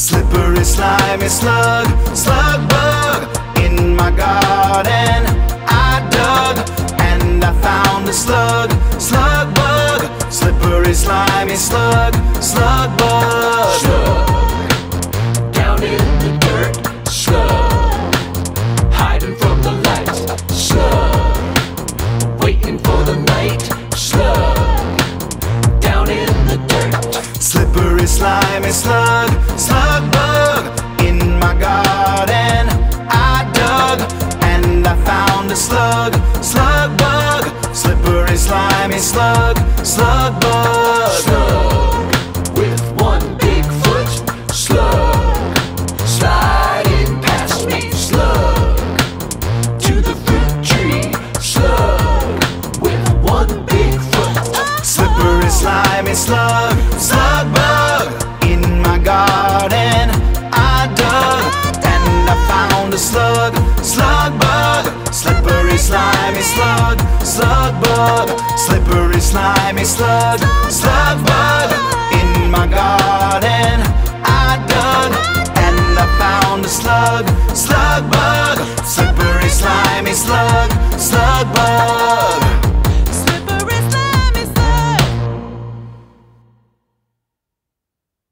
slimy slug, slug bug in my garden. I dug and I found a slug, slug bug, slippery slimy slug, slug bug. Slug. Down in the dirt. Slug. Hiding from the light. Slug. Waiting for the night. Slug. Down in the dirt. Slippery slimy slug A slug, slug bug, slippery slimy slug, slug bug. Slug. With one big foot. Slug. Sliding past me. Slug. To the fruit tree. Slug. With one big foot. Slippery slimy slug, slug bug in my garden. I dug and I found a slug, slug bug, slippery slimy slug, slug bug, slippery slimy slug, slug bug in my garden. I dug and I found a slug, slug